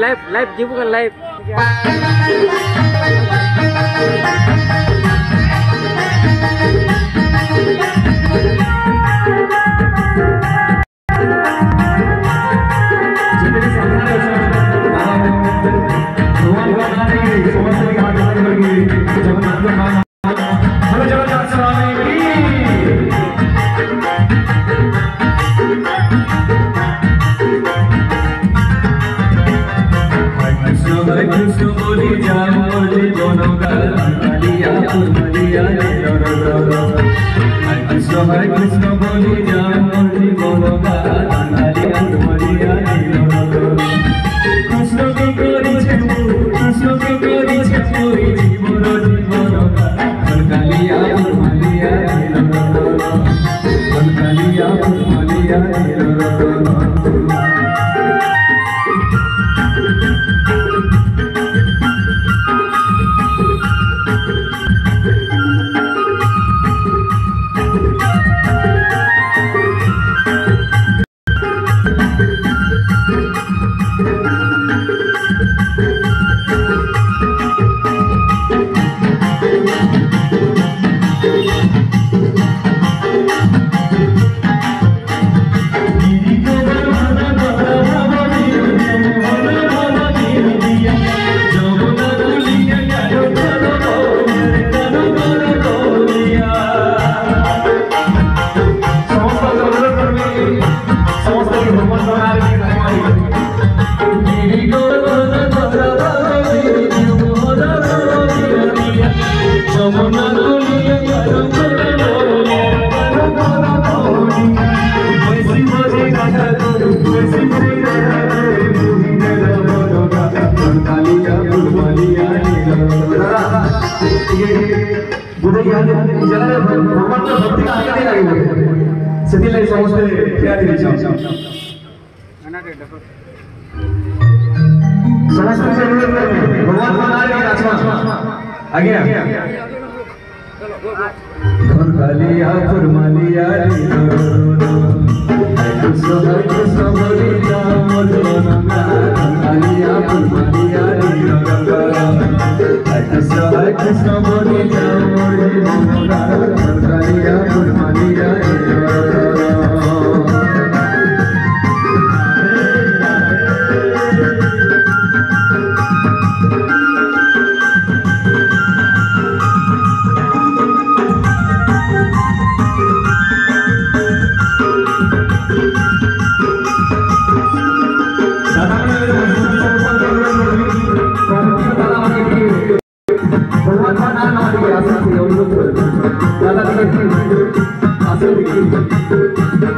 Live live जीव का live Thank you. Krishna बोली जान बोली दोनों का मलिया मलिया कृष्ण हरे कृष्ण बोली जान बोली दोनों का मलिया मलिया कृष्ण के कोरी छपू कृष्ण के कोरी छपू जीवन जीवन मलिया मलिया मलिया मलिया ସେଥିଲାଗି ସମସ୍ତେ ଠିଆ ହେଇଛନ୍ ସମସ୍ତେ ଅନୁରୋଧ କରିବେ ଭଗବାନ ନାଁରେ ନାଚମା ଆଜ୍ଞା घर कालिया फरमालिया रो कृष्ण हरे कृष्ण बोली राम राम कालिया फरमालिया रे रो रो कृष्ण बोली